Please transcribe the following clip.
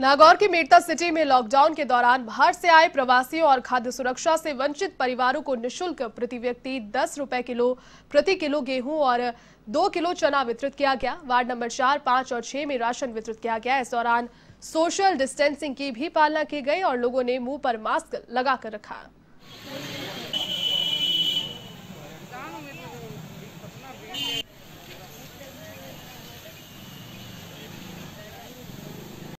नागौर की मेड़ता सिटी में लॉकडाउन के दौरान बाहर से आए प्रवासियों और खाद्य सुरक्षा से वंचित परिवारों को निशुल्क प्रति व्यक्ति दस रुपए किलो, प्रति किलो गेहूँ और दो किलो चना वितरित किया गया। वार्ड नंबर चार, पाँच और छह में राशन वितरित किया गया। इस दौरान सोशल डिस्टेंसिंग की भी पालना की गई और लोगों ने मुँह पर मास्क लगाकर रखा।